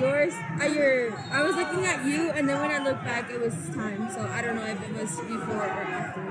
yours, at your, I was looking at you, and then when I looked back, it was time. So I don't know if it was before or after.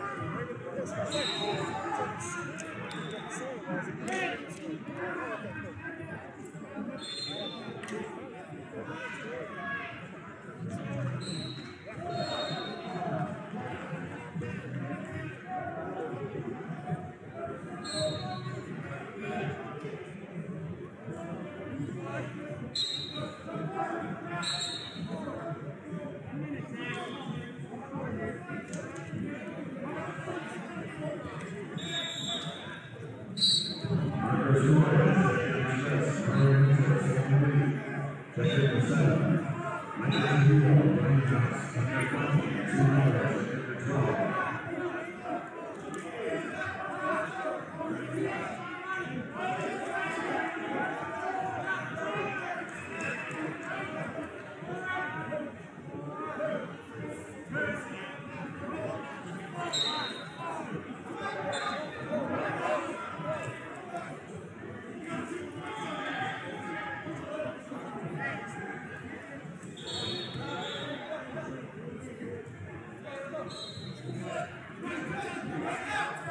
Thank you. Thank you. Let's go.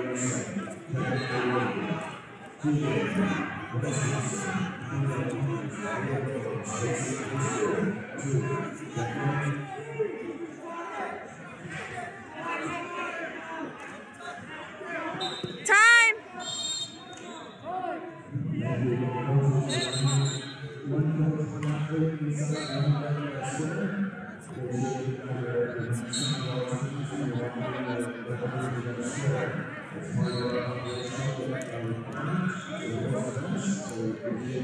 are you?